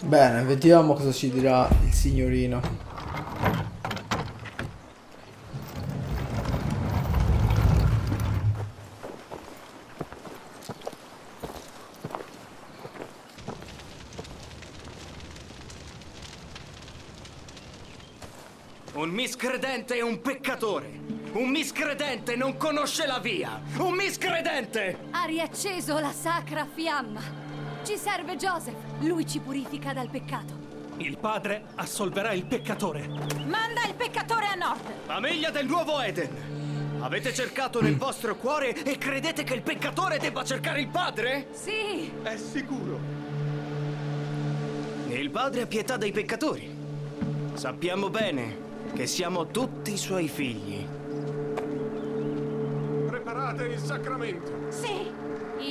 Bene, vediamo cosa ci dirà il signorino. Un miscredente è un peccatore. Un miscredente non conosce la via. Un miscredente! Ha riacceso la sacra fiamma. Ci serve Joseph. Lui ci purifica dal peccato. Il padre assolverà il peccatore. Manda il peccatore a nord. Famiglia del nuovo Eden! Avete cercato nel vostro cuore e credete che il peccatore debba cercare il padre? Sì. È sicuro. Il padre ha pietà dei peccatori. Sappiamo bene che siamo tutti suoi figli. Preparate il sacramento. Sì.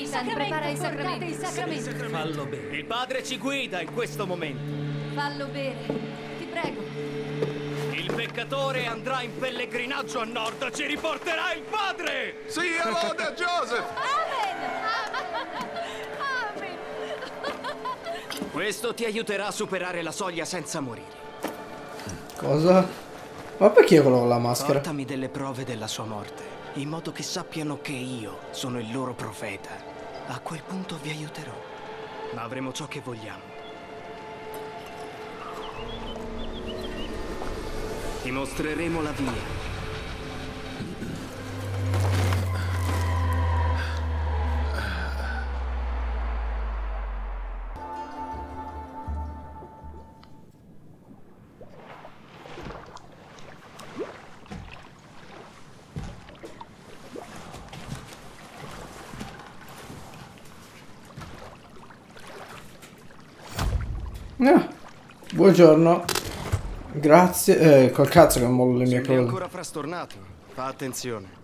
I prepara i sacramenti. il sacramento. Fallo bene. Il padre ci guida in questo momento. Fallo bere. Ti prego. Il peccatore andrà in pellegrinaggio a nord, ci riporterà il padre! Sia lode a Joseph! Amen. Amen. Questo ti aiuterà a superare la soglia senza morire. Cosa? Ma perché quello con la maschera? Portami delle prove della sua morte, in modo che sappiano che io sono il loro profeta. A quel punto vi aiuterò. Ma avremo ciò che vogliamo. Ti mostreremo la via. Buongiorno. Grazie. Eh, col cazzo che mollo le mie cose. ancora frastornato. Fa attenzione.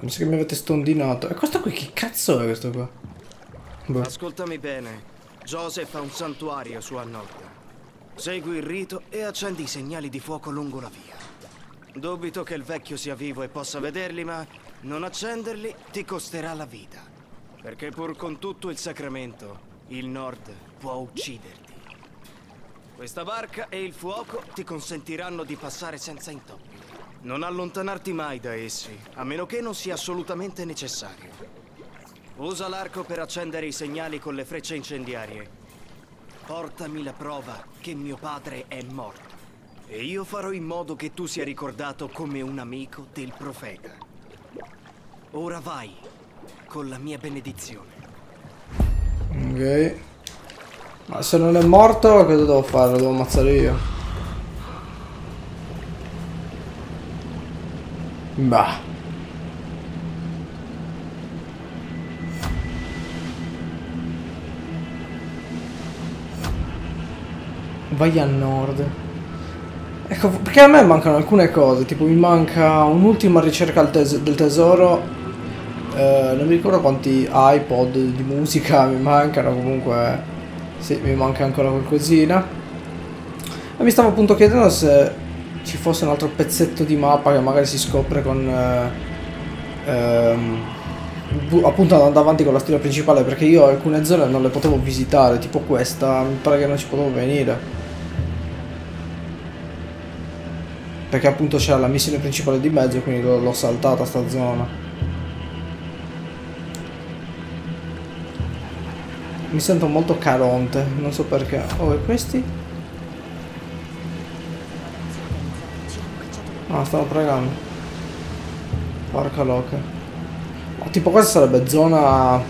Mi sa che mi avete stondinato. E questo qui che cazzo è questo qua? Boh. Ascoltami bene. Joseph ha un santuario su a nord. Segui il rito e accendi i segnali di fuoco lungo la via. Dubito che il vecchio sia vivo e possa vederli, ma non accenderli ti costerà la vita. Perché pur con tutto il sacramento, il nord può ucciderti. Questa barca e il fuoco ti consentiranno di passare senza intoppi. Non allontanarti mai da essi, a meno che non sia assolutamente necessario. Usa l'arco per accendere i segnali con le frecce incendiarie. Portami la prova che mio padre è morto. E io farò in modo che tu sia ricordato come un amico del profeta. Ora vai, con la mia benedizione. Ok. Ma se non è morto, cosa devo fare? Lo devo ammazzare io. Bah. Vai a nord. Ecco, perché a me mancano alcune cose, tipo mi manca un'ultima ricerca del tesoro eh, non mi ricordo quanti iPod di musica mi mancano, comunque sì, mi manca ancora qualcosina. E mi stavo appunto chiedendo se ci fosse un altro pezzetto di mappa che magari si scopre con... eh, ehm, appunto andando avanti con la storia principale, perché io alcune zone non le potevo visitare, tipo questa, mi pare che non ci potevo venire. Perché appunto c'era la missione principale di mezzo, quindi l'ho saltata sta zona. Mi sento molto caronte, non so perché. Oh, e questi? Ah, stanno pregando. Porca loca. Oh, tipo questa sarebbe zona...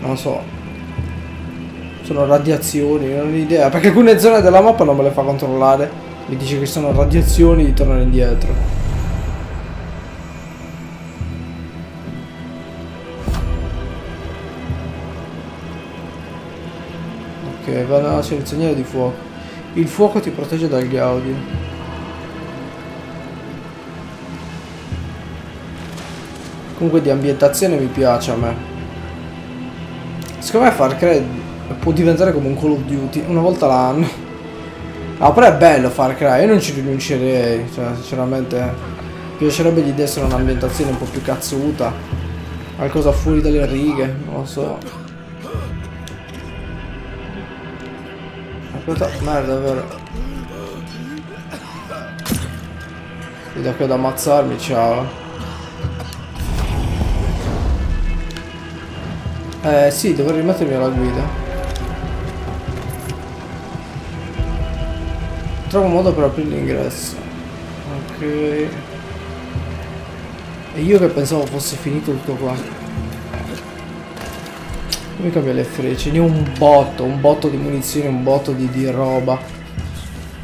Non so. Sono radiazioni, non ho idea. Perché alcune zone della mappa non me le fa controllare. Mi dice che sono radiazioni di tornare indietro. Ok, vado a c'è il segnale di fuoco. Il fuoco ti protegge dagli audio. Comunque di ambientazione mi piace a me. Secondo me Far Cry può diventare come un Call of Duty una volta l'anno. No, però è bello Far Cry, io non ci rinuncerei, cioè sinceramente piacerebbe di essere un'ambientazione un po' più cazzuta, qualcosa fuori dalle righe, non lo so. Aspetta, merda, è vero. E da qui ad ammazzarmi, ciao. Eh sì, devo rimettermi alla guida. Trovo un modo per aprire l'ingresso. Ok. E io che pensavo fosse finito tutto qua. Come cambia le frecce? Ne ho un botto, un botto di munizioni, un botto di, di roba.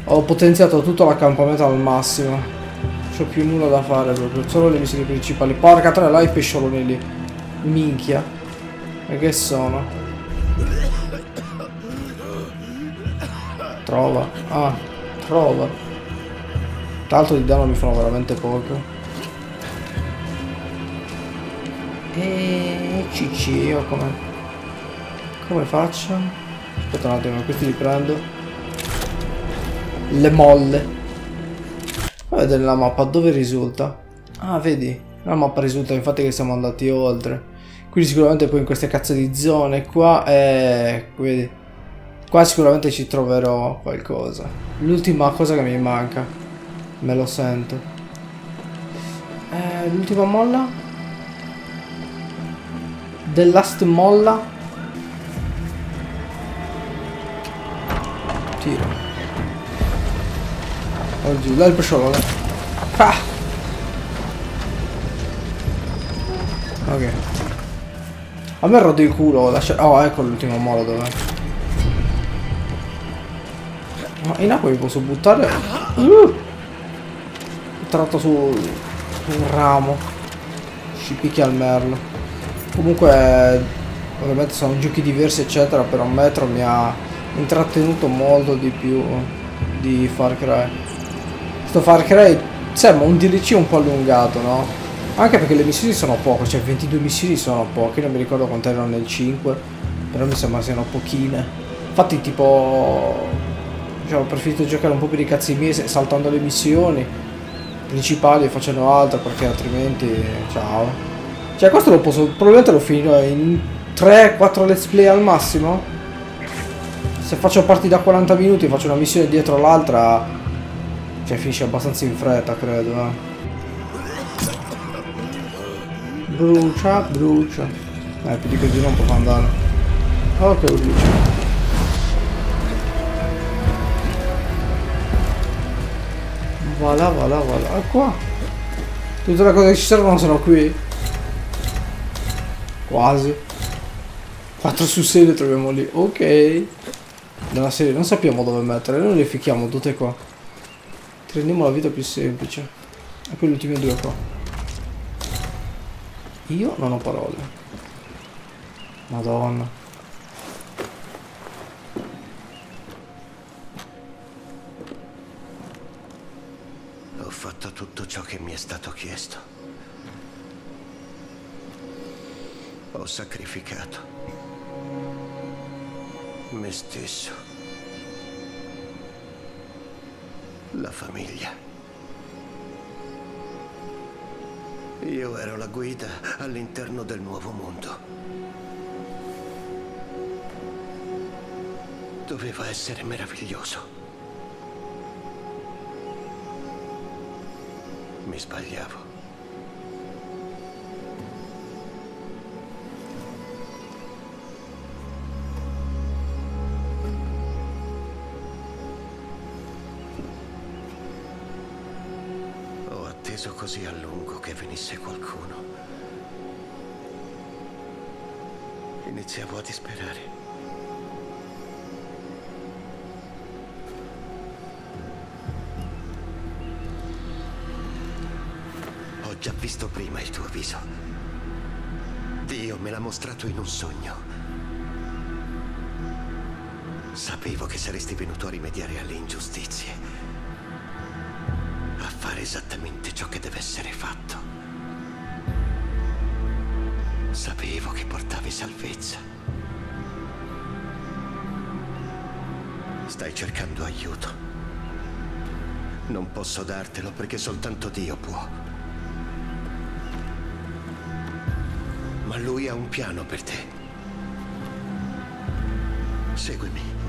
Ho potenziato tutto l'accampamento al massimo. C'ho più nulla da fare proprio, solo le missioni principali. Porca tre, là i pescioloni lì. Minchia. E che sono? Trova. Ah, trova. Tra l'altro di danno mi fanno veramente poco. E cc io come come faccio? aspetta un attimo questi li prendo. Le molle. Vai a vedere la mappa dove risulta? Ah vedi la mappa risulta infatti che siamo andati oltre. Quindi sicuramente poi in queste cazzo di zone qua eh, vedi. Qua sicuramente ci troverò qualcosa. L'ultima cosa che mi manca me lo sento. Eh, l'ultima molla? The Last Molla Tiro. Oggi, il pesciolone. Ah! Ok. A me rode il culo lascia... Oh ecco l'ultimo molo dov'è Ma in acqua mi posso buttare? Uh! Tratto su un ramo. Ci picchia il merlo. Comunque, ovviamente sono giochi diversi eccetera, però Metro mi ha intrattenuto molto di più di Far Cry. Sto Far Cry sembra un DLC un po' allungato, no? Anche perché le missioni sono poche, cioè 22 missioni sono poche, non mi ricordo quante erano nel 5, però mi sembra siano pochine. Infatti tipo, cioè, ho preferito giocare un po' per i cazzi miei saltando le missioni principali e facendo altro perché altrimenti, ciao. Cioè questo lo posso, probabilmente lo finirò in 3-4 let's play al massimo. Se faccio parti da 40 minuti faccio una missione dietro l'altra, cioè finisce abbastanza in fretta credo. Eh. Brucia, brucia. Eh, più di così non può andare. Ok, brucia. Voilà, voilà, voilà. Ah, qua. Tutte le cose che ci servono sono qui. Quasi. 4 su 6 le troviamo lì. Ok. Nella serie non sappiamo dove mettere. Noi le ficchiamo tutte qua. Rendiamo la vita più semplice. E poi le ultime due qua. Io non ho parole. Madonna. Ho fatto tutto ciò che mi è stato chiesto. Ho sacrificato me stesso, la famiglia. Io ero la guida all'interno del nuovo mondo. Doveva essere meraviglioso. Mi sbagliavo. Atteso così a lungo che venisse qualcuno. Iniziavo a disperare. Ho già visto prima il tuo viso. Dio me l'ha mostrato in un sogno. Sapevo che saresti venuto a rimediare alle ingiustizie esattamente ciò che deve essere fatto. Sapevo che portavi salvezza. Stai cercando aiuto. Non posso dartelo perché soltanto Dio può. Ma Lui ha un piano per te. Seguimi.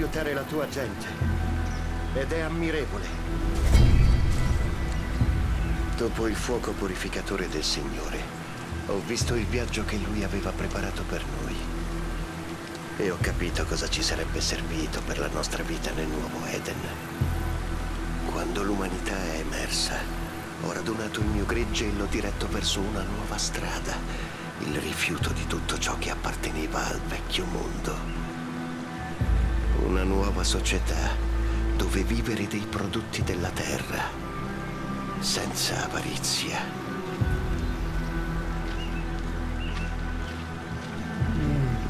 Aiutare la tua gente. Ed è ammirevole. Dopo il fuoco purificatore del Signore, ho visto il viaggio che lui aveva preparato per noi. E ho capito cosa ci sarebbe servito per la nostra vita nel nuovo Eden. Quando l'umanità è emersa, ho radunato il mio gregge e l'ho diretto verso una nuova strada, il rifiuto di tutto ciò che apparteneva al vecchio mondo. Una nuova società dove vivere dei prodotti della terra, senza avarizia.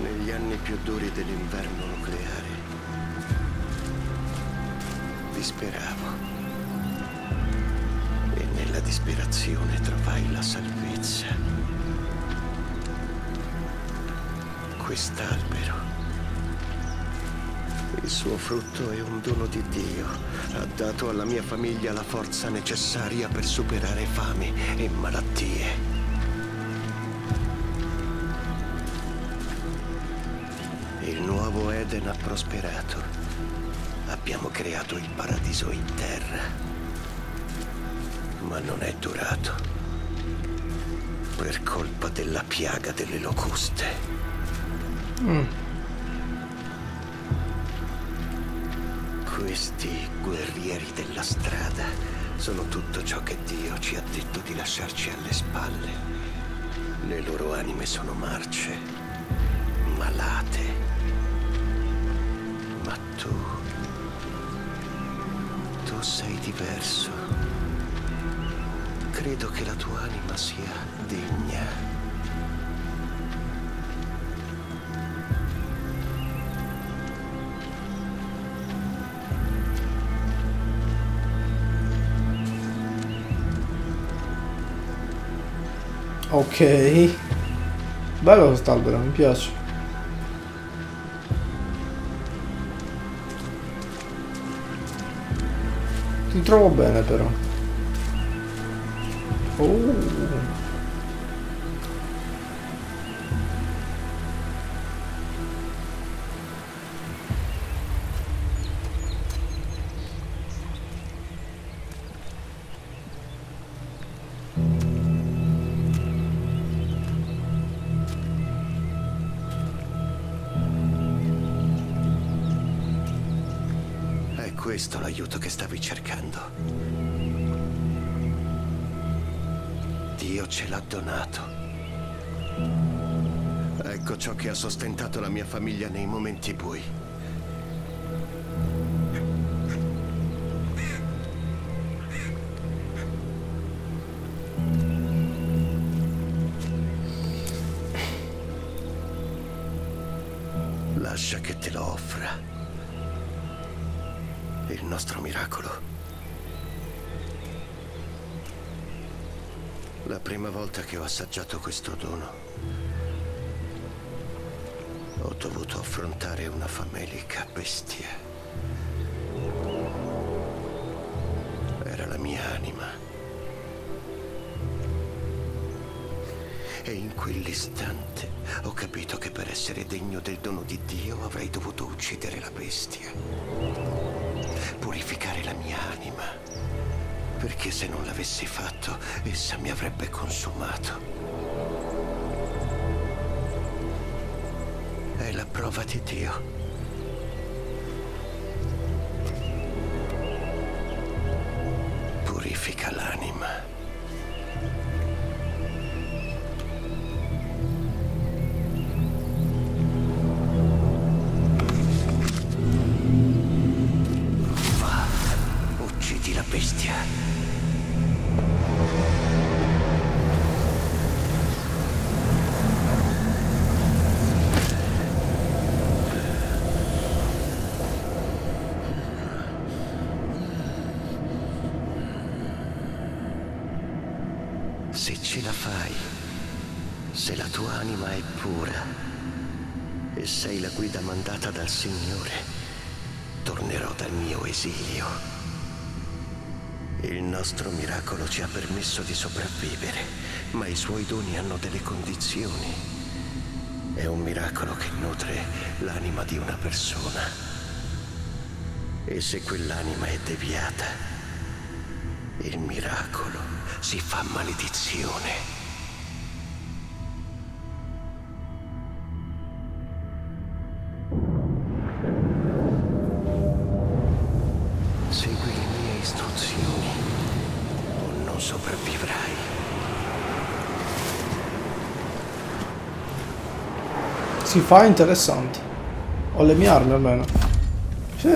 Negli anni più duri dell'inverno nucleare, disperavo. E nella disperazione trovai la salvezza. Quest'albero il suo frutto è un dono di Dio. Ha dato alla mia famiglia la forza necessaria per superare fame e malattie. Il nuovo Eden ha prosperato. Abbiamo creato il paradiso in terra. Ma non è durato. Per colpa della piaga delle locuste. Questi guerrieri della strada sono tutto ciò che Dio ci ha detto di lasciarci alle spalle. Le loro anime sono marce, malate. Ma tu, tu sei diverso. Credo che la tua anima sia degna. Ok. Bello quest'albero, mi piace. Ti trovo bene però. Oh. Questo l'aiuto che stavi cercando. Dio ce l'ha donato. Ecco ciò che ha sostentato la mia famiglia nei momenti bui. Che ho assaggiato questo dono, ho dovuto affrontare una famelica bestia. Era la mia anima. E in quell'istante ho capito che per essere degno del dono di Dio avrei dovuto uccidere la bestia purificare la mia anima. Perché se non l'avessi fatto, essa mi avrebbe consumato. È la prova di Dio. Purifica Signore, tornerò dal mio esilio. Il nostro miracolo ci ha permesso di sopravvivere, ma i suoi doni hanno delle condizioni. È un miracolo che nutre l'anima di una persona. E se quell'anima è deviata, il miracolo si fa maledizione. Fa interessante. Ho le mie armi almeno. Sì,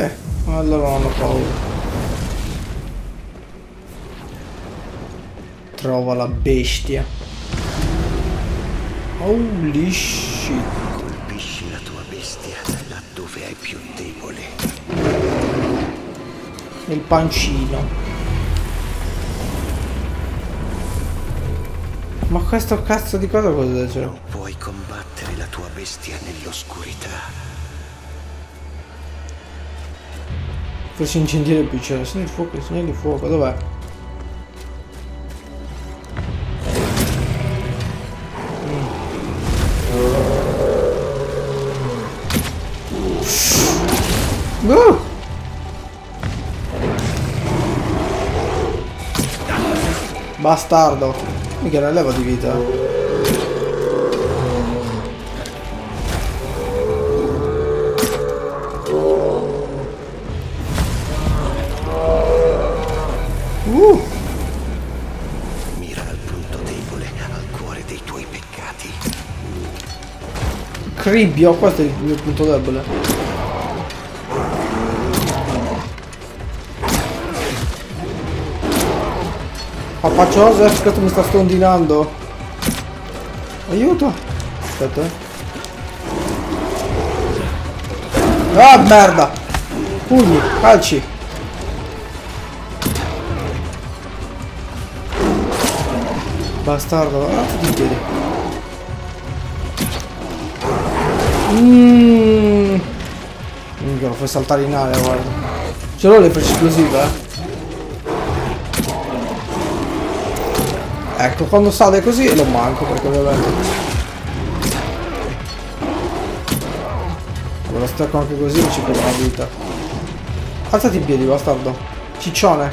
allora non ho paura. Trova la bestia. Holy shit. Colpisci la tua bestia laddove è più debole. Il pancino. Ma questo cazzo di cosa c'è? Non puoi combattere bestia nell'oscurità. Forse incendiare più c'è. Segni di fuoco, segni di fuoco, dov'è? Mm. Uh! Bastardo. Mica la leva di vita. Cribbio, questo è il mio punto debole. Papà Joseph, questo mi sta stondinando. Aiuto. Aspetta. eh. Ah, merda. Pugni, calci. Bastardo, alzati in piedi. Mmm. Minchia, lo fai saltare in aria, guarda. Ce l'ho le frecce esplosive, eh. Ecco, quando sale così lo manco perché ovviamente. Lo stacco anche così non ci perde una vita. Alzati in piedi, bastardo. Ciccione.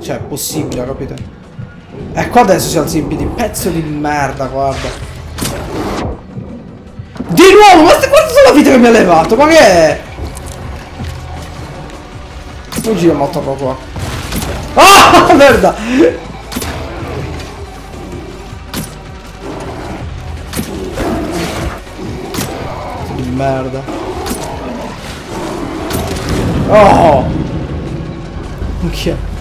Cioè, è possibile, capite? Ecco adesso si alza in piedi. Pezzo di merda, guarda. Di nuovo! Ma sta- guarda solo la vita che mi ha levato, ma che è? Non gira morto qua. Ah! Merda! Merda. Oh! Minchia.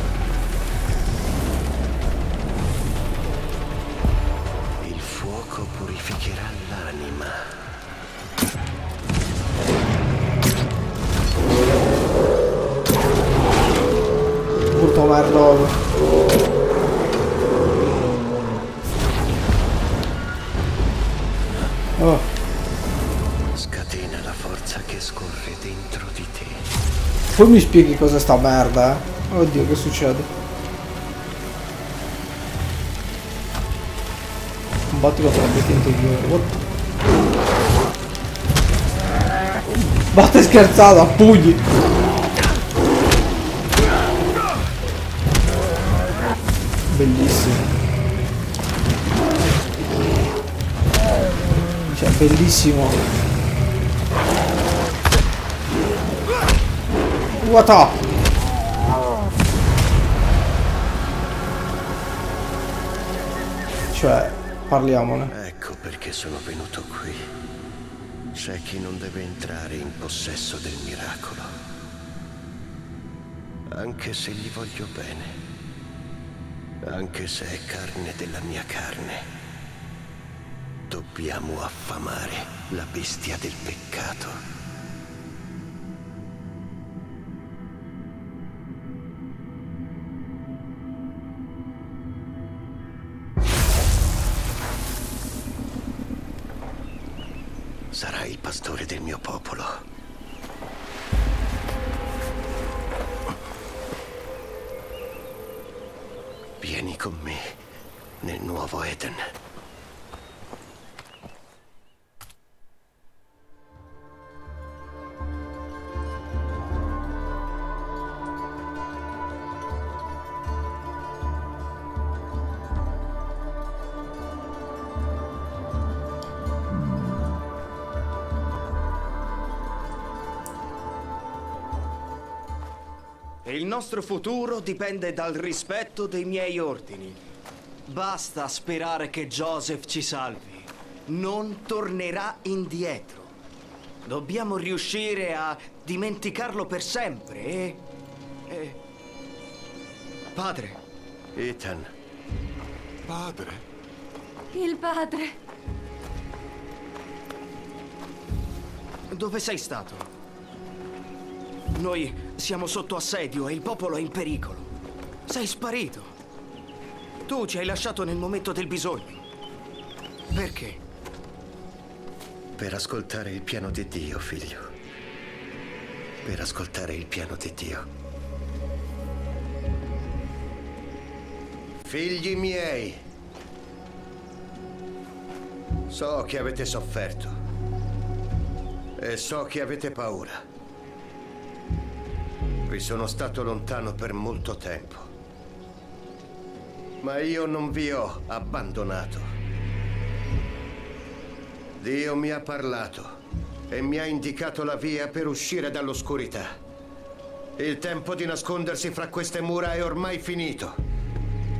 Brutto merda. Oh, Scatena la forza che scorre dentro di te. poi mi spieghi cosa sta merda, eh? Oddio, che succede? Combatti contro la bestia interiore. What? Batte scherzata, a pugni! Bellissimo. Cioè, bellissimo. What up? Cioè, parliamone. Ecco perché sono venuto qui. C'è chi non deve entrare in possesso del miracolo. Anche se gli voglio bene. Anche se è carne della mia carne. Dobbiamo affamare la bestia del peccato. Il nostro futuro dipende dal rispetto dei miei ordini. Basta sperare che Joseph ci salvi. Non tornerà indietro. Dobbiamo riuscire a dimenticarlo per sempre e... e... Padre, Ethan, Padre, Il padre. dove sei stato? Noi siamo sotto assedio e il popolo è in pericolo. Sei sparito. Tu ci hai lasciato nel momento del bisogno. Perché? per ascoltare il piano di Dio, figlio. Per ascoltare il piano di Dio. Figli miei, so che avete sofferto e so che avete paura. Vi sono stato lontano per molto tempo, ma io non vi ho abbandonato. Dio mi ha parlato e mi ha indicato la via per uscire dall'oscurità. Il tempo di nascondersi fra queste mura è ormai finito.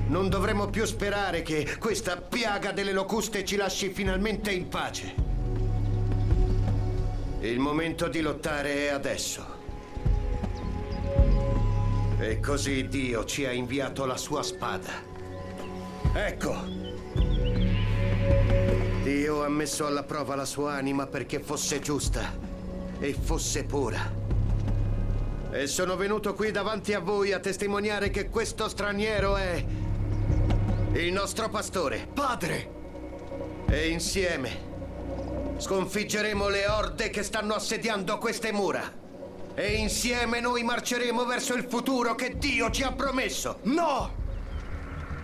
Non dovremo più sperare che questa piaga delle locuste ci lasci finalmente in pace. Il momento di lottare è adesso. E così Dio ci ha inviato la sua spada. Ecco. Dio ha messo alla prova la sua anima perché fosse giusta e fosse pura. E sono venuto qui davanti a voi a testimoniare che questo straniero è il nostro pastore. Padre! E insieme sconfiggeremo le orde che stanno assediando queste mura. E insieme noi marceremo verso il futuro che Dio ci ha promesso. No!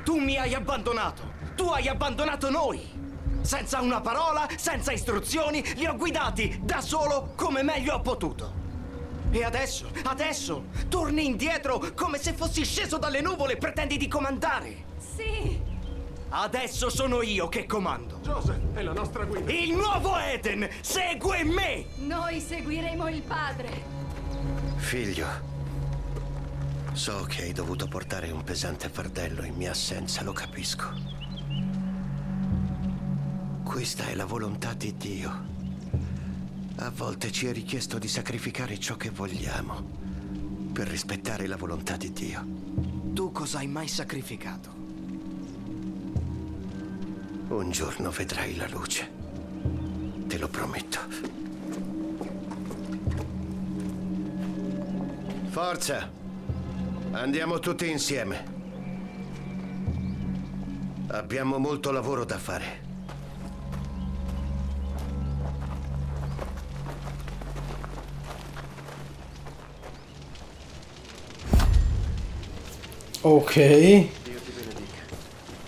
Tu mi hai abbandonato! Tu hai abbandonato noi! Senza una parola, senza istruzioni, li ho guidati da solo come meglio ho potuto. E adesso, adesso, torni indietro come se fossi sceso dalle nuvole e pretendi di comandare. Sì. Adesso sono io che comando. Joseph è la nostra guida. Il nuovo Eden segue me! Noi seguiremo il padre. Figlio, so che hai dovuto portare un pesante fardello in mia assenza, lo capisco. Questa è la volontà di Dio. A volte ci è richiesto di sacrificare ciò che vogliamo per rispettare la volontà di Dio. Tu cosa hai mai sacrificato? Un giorno vedrai la luce. Te lo prometto. Forza! Andiamo tutti insieme. Abbiamo molto lavoro da fare. Ok. Dio ti benedica.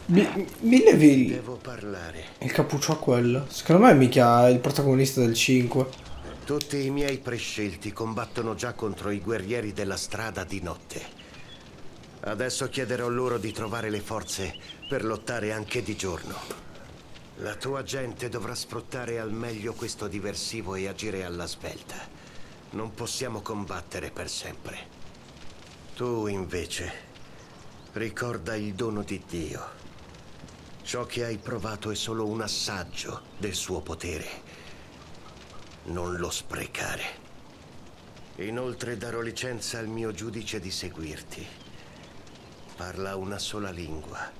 Mi- Mille Ville. Devo parlare. Il cappuccio a quello. Secondo me mica è il protagonista del 5. Tutti i miei prescelti combattono già contro i guerrieri della strada di notte. Adesso chiederò loro di trovare le forze per lottare anche di giorno. La tua gente dovrà sfruttare al meglio questo diversivo e agire alla svelta. Non possiamo combattere per sempre. Tu invece ricorda il dono di Dio. Ciò che hai provato è solo un assaggio del suo potere. Non lo sprecare. Inoltre darò licenza al mio giudice di seguirti. Parla una sola lingua,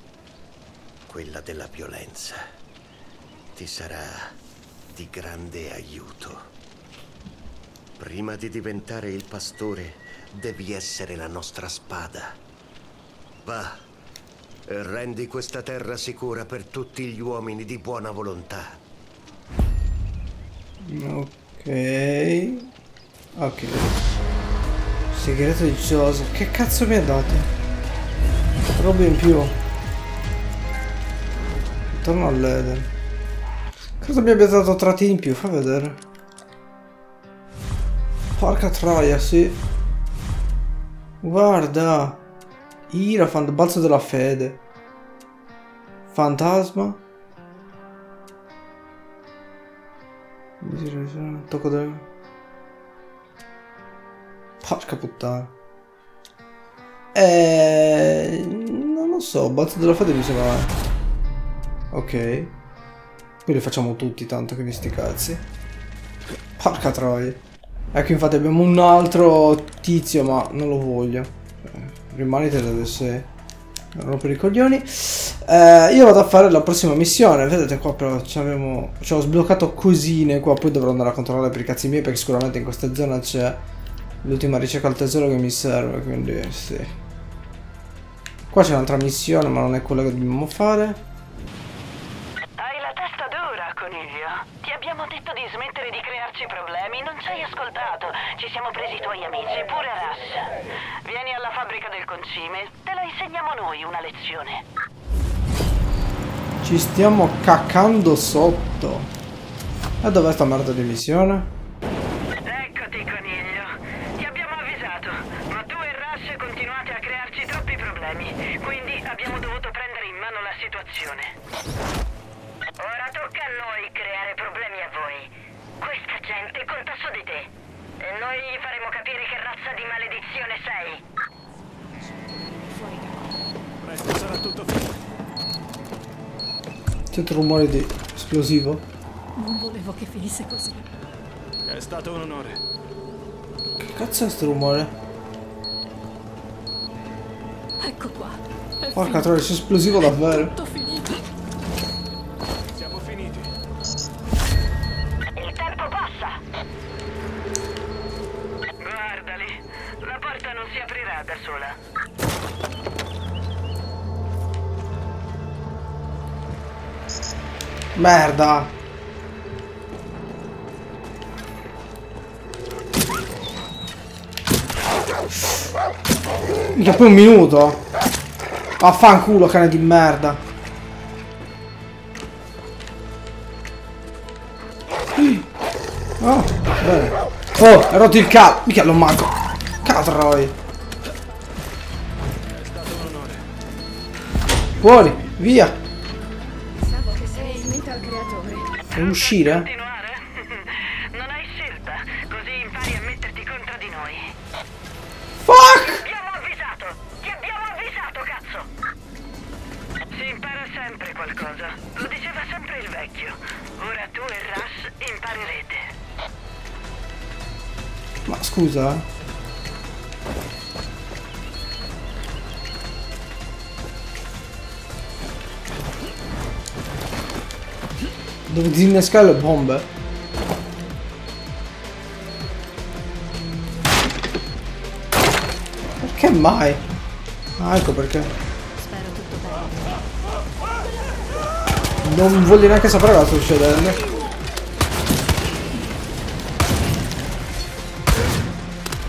quella della violenza. Ti sarà di grande aiuto. Prima di diventare il pastore, devi essere la nostra spada. Va e rendi questa terra sicura per tutti gli uomini di buona volontà. Ok. Ok. Segreto di Joseph. Che cazzo mi ha dato? Roba in più. Torno all'Eden. Cosa mi abbia dato tratti in più? Fa vedere. Porca troia, sì. Guarda. Irafant, balzo della fede. Fantasma. Tocco del... Porca puttana. Eh... Non lo so, balzo della fede mi sembra... Ok. Poi li facciamo tutti, tanto che vi sti cazzi. Porca troia. Ecco, infatti abbiamo un altro tizio, ma non lo voglio. Eh, rimanete da 6. Rompere i coglioni. Eh, io vado a fare la prossima missione. Vedete qua però ci ho sbloccato cosine qua. Poi dovrò andare a controllare per i cazzi miei. Perché sicuramente in questa zona c'è l'ultima ricerca al tesoro che mi serve. Quindi sì. Qua c'è un'altra missione ma non è quella che dobbiamo fare. Hai la testa dura, coniglio. Ti abbiamo detto di smettere di crearci problemi. Non ci hai ascoltato. Ci siamo presi i tuoi amici, pure Rush. Vieni alla fabbrica del concime. Te la insegniamo noi una lezione. Ci stiamo cacando sotto. E dov'è sta merda di missione? Eccoti, coniglio. Ti abbiamo avvisato, ma tu e Rush continuate a crearci troppi problemi. Quindi abbiamo dovuto prendere in mano la situazione. Ora tocca a noi creare problemi a voi. Questa gente conta su di te. E noi gli faremo capire che razza di maledizione sei. Presto sarà tutto finito. Sento rumore di esplosivo. Non volevo che finisse così. È stato un onore. Che cazzo è sto rumore? Ecco qua. È Porca troia, c'è esplosivo davvero. Tutto Merda. Mica poi un minuto. Affanculo cane di merda. Oh, bene. Oh, hai rotto il cazzo. Mica l'ho manco. Catroi. Fuori, via. Devo uscire? Continuare? Non hai scelta, così impari a metterti contro di noi. Fuck! Ti abbiamo avvisato! Ti abbiamo avvisato, cazzo! Si impara sempre qualcosa. Lo diceva sempre il vecchio. Ora tu e Rush imparerete. Ma scusa. Devo disinnescare le bombe. Perché mai? Ah, ecco perché. Spero tutto bene. Non voglio neanche sapere cosa sta succedendo.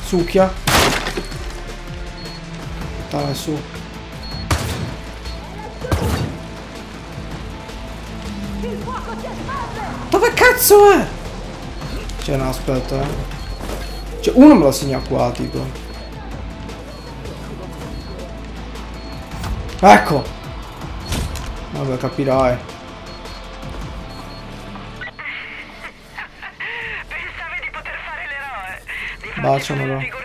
Succhia. Dai, su. Cazzo è? Cioè, no, aspetta, eh. Cioè, uno me lo segna qua, tipo. Ecco! Vabbè, capirai. Pensavi di poter fare l'eroe? Baciamelo.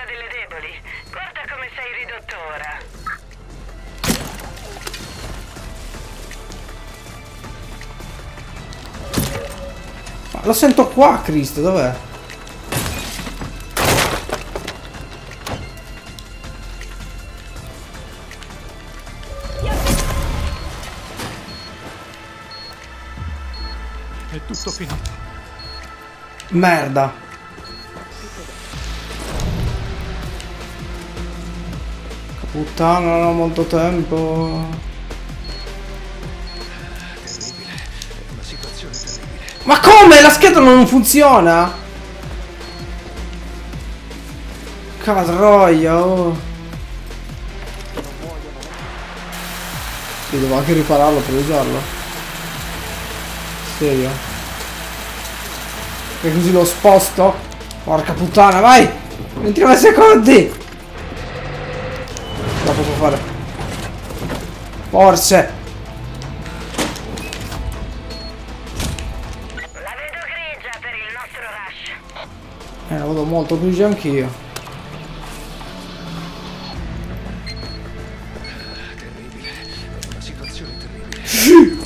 Lo sento qua, Cristo, dov'è? È tutto finito. Merda. Puttana, non ho molto tempo. Ma come? La scheda non funziona? Cadroia, oh. Sì, devo anche ripararlo per usarlo. Serio? E così lo sposto? Porca puttana, vai! 29 secondi! Ce la posso fare. Forse! Eh, la vedo molto più anch'io. Terribile. Una situazione terribile.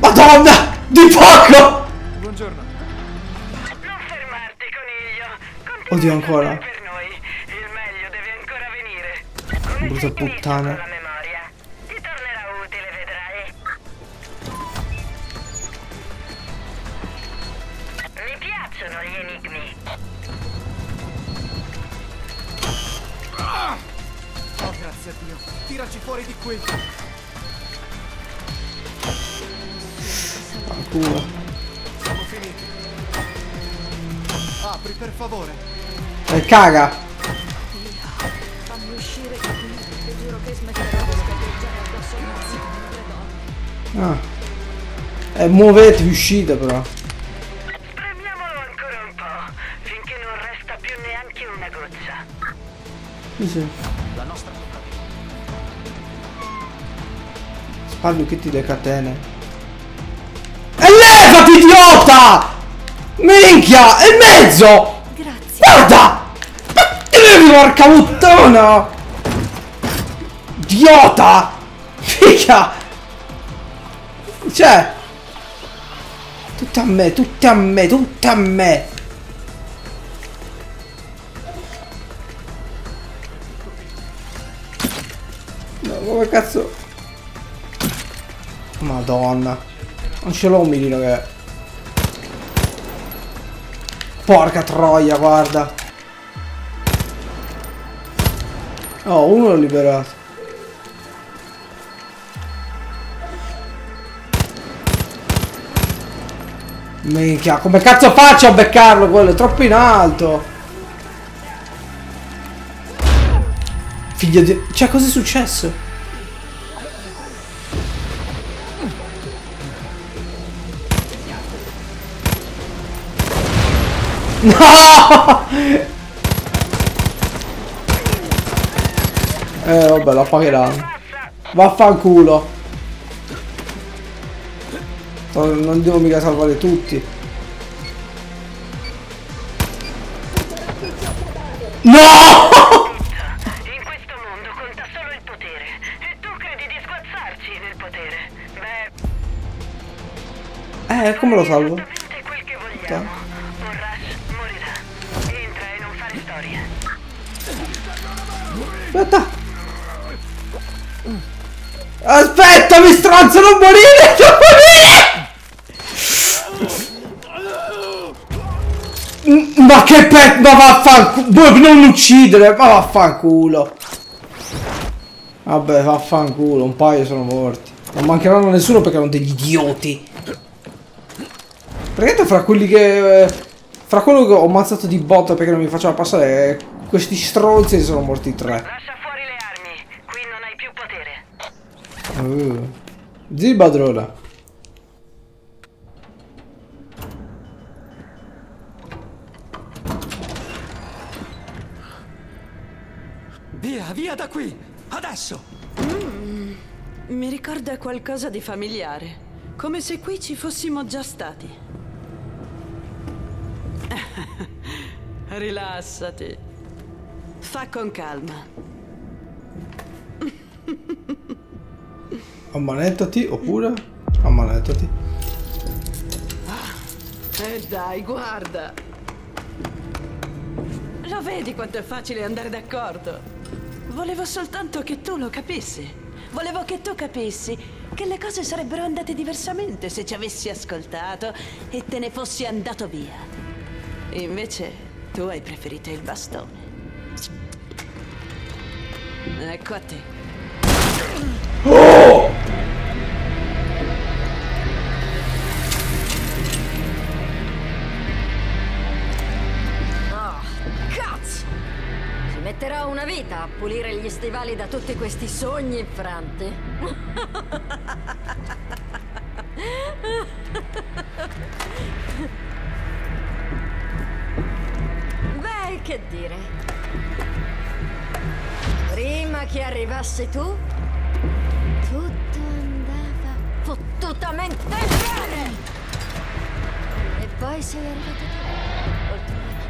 Madonna! Di poco! Buongiorno. Non fermarti, coniglio. Continua Oddio, ancora. Per noi. Il meglio deve ancora venire. Brutta puttana. Culo. Siamo finiti. Apri, per favore. E caga! Fammi uscire da qui. Ti giuro che smetterò di scaglieggiare addosso a una zitella. Ah. E muovetevi, uscite però. Spremiamolo ancora un po', finché non resta più neanche una goccia. Sì, sì. Spalio che ti le catene. Minchia! E in mezzo! Grazie. Guarda! Porca puttana! Idiota! Figa! Cioè... Tutte a me, tutte a me, tutte a me! No, come cazzo... Madonna. Non ce l'ho un mirino che... Porca troia, guarda. Oh, uno l'ho liberato. Minchia, come cazzo faccio a beccarlo quello? È troppo in alto. Figlio di... Cioè, cos'è successo? No! Eh, vabbè, la pagheranno. Vaffanculo. No, Non devo mica salvare tutti. No! In questo mondo conta solo Aspetta. Aspettami, stronzo, non morire! Non morire! Ma che pet, ma vaffanculo, non uccidere, ma vaffanculo. Vabbè, vaffanculo, un paio sono morti. Non mancheranno nessuno perché erano degli idioti. Praticamente fra quelli che... Fra quello che ho ammazzato di botta perché non mi faceva passare, questi stronzi sono morti tre. Lascia fuori le armi. Qui Uh. Zibadrona. Via, via da qui! Adesso! Mi ricorda qualcosa di familiare, come se qui ci fossimo già stati. Rilassati. Fa con calma. Ammanettati oppure ammanettati. E Eh, dai, guarda. Lo vedi quanto è facile andare d'accordo? Volevo soltanto che tu lo capissi. Volevo che tu capissi che le cose sarebbero andate diversamente se ci avessi ascoltato e te ne fossi andato via. Invece tu hai preferito il bastone. Ecco a te. Una vita a pulire gli stivali da tutti questi sogni infranti. Beh, che dire. Prima che arrivassi tu, tutto andava fottutamente bene. E poi sei arrivato tu.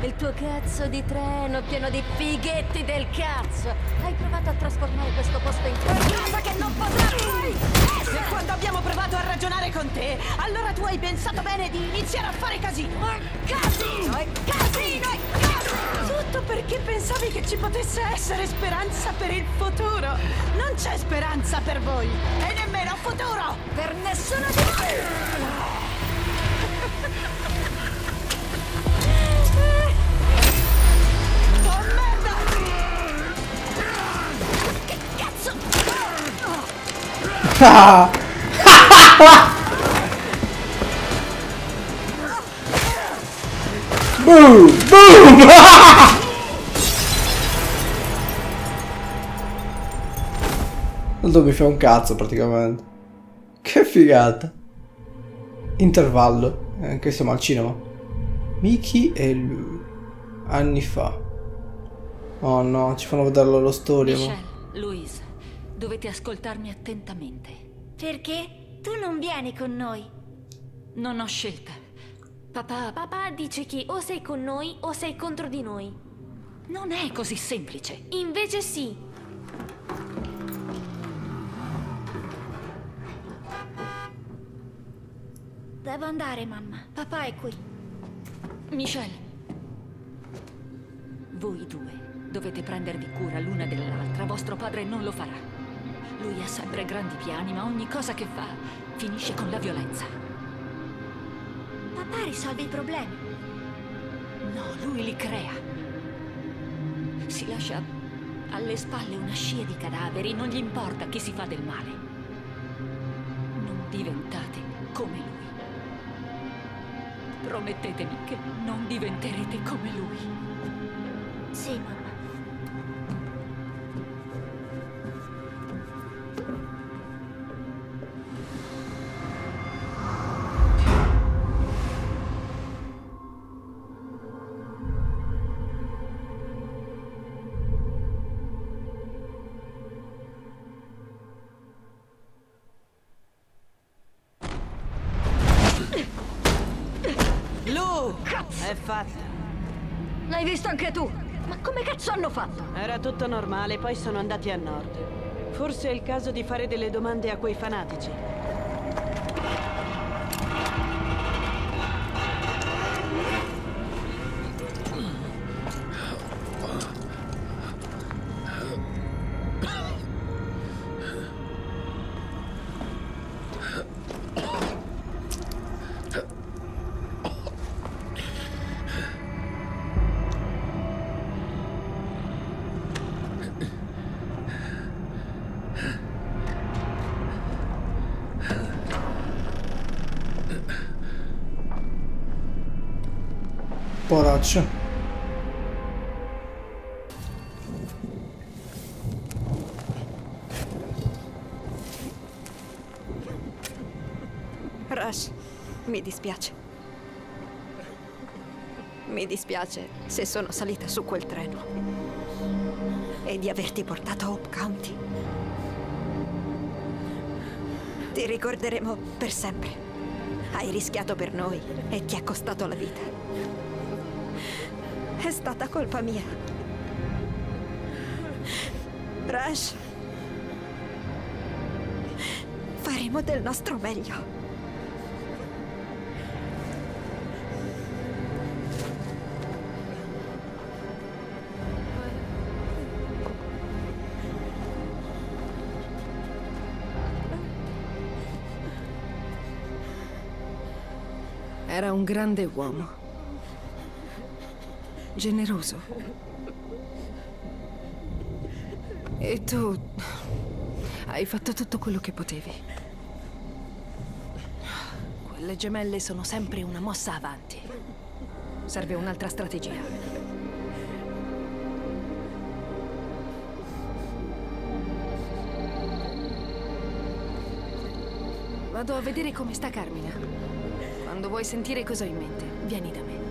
Il tuo cazzo di treno pieno di fighetti del cazzo. Hai provato a trasformare questo posto in qualcosa che non potrà mai E essere. quando abbiamo provato a ragionare con te, allora tu hai pensato bene di iniziare a fare casino. Casino e casino e casino. Tutto perché pensavi che ci potesse essere speranza per il futuro. Non c'è speranza per voi e nemmeno futuro. Per nessuno di voi. Boom! Boom! Non mi fa un cazzo praticamente. Che figata. Intervallo. Eh, Anche siamo al cinema. Mickey e lui. Anni fa. Oh no, ci fanno vedere la loro storia. ma- Michelle, Louise, dovete ascoltarmi attentamente. Perché? Tu non vieni con noi. Non ho scelta. Papà, Papà dice che o sei con noi o sei contro di noi. non è così semplice. Invece sì. Devo andare, mamma. Papà è qui. Michelle, voi due dovete prendervi cura l'una dell'altra. Vostro padre non lo farà. Lui ha sempre grandi piani, ma ogni cosa che fa finisce con la violenza. Papà risolve i problemi. No, lui li crea. Si lascia alle spalle una scia di cadaveri, non gli importa chi si fa del male. Non diventate come lui. Promettetemi che non diventerete come lui. Sì, mamma. Anche tu? Ma come cazzo hanno fatto? Era tutto normale, poi sono andati a nord. Forse è il caso di fare delle domande a quei fanatici. Poraccio. Rush, mi dispiace. Mi dispiace se sono salita su quel treno. E di averti portato a Hope County. Ti ricorderemo per sempre. Hai rischiato per noi e ti ha costato la vita. È stata colpa mia. Rush. Faremo del nostro meglio. Era un grande uomo generoso. E tu hai fatto tutto quello che potevi. Quelle gemelle sono sempre una mossa avanti. Serve un'altra strategia. Vado a vedere come sta Carmina. Quando vuoi sentire cosa ho in mente, vieni da me.